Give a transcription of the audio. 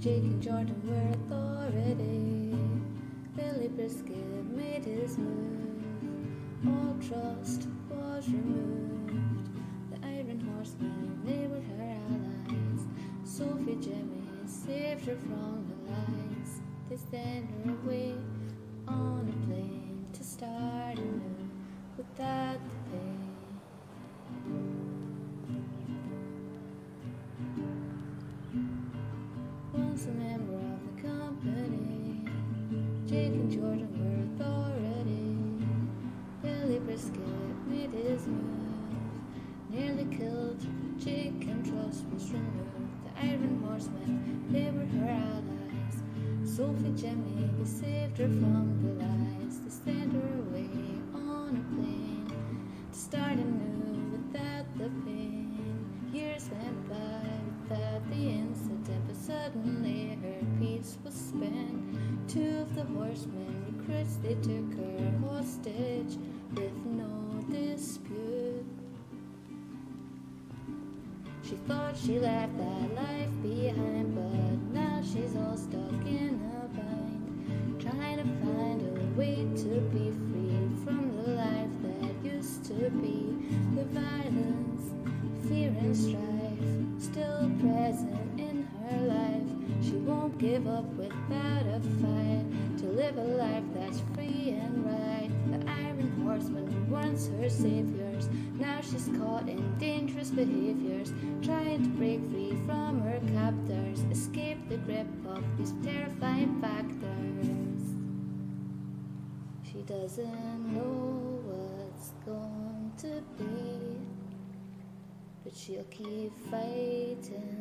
Jake and Jordan were authority. Billy Brisket made his move. All trust was removed. The Iron Horsemen, they were her allies. Sophie Jimmy saved her from the lies. They sent her away Jake and Jordan were authority. Billy Brisket made his move, nearly killed Jake and trust was removed. The Iron Horsemen, they were her allies. Sophie Jemmy saved her from the lies. They sent her away on a plane to start anew without the pain. Years went by without the incident, but suddenly her peace was spent. The horsemen recruits they took her hostage with no dispute. She thought she left that life behind, but now she's all stuck in a bind, trying to find a way to be free from the life that used to be. The violence, fear, and strife still present give up without a fight to live a life that's free and right. The Iron Horseman once her saviors. Now she's caught in dangerous behaviors, trying to break free from her captors, escape the grip of these terrifying factors. She doesn't know what's going to be, but she'll keep fighting.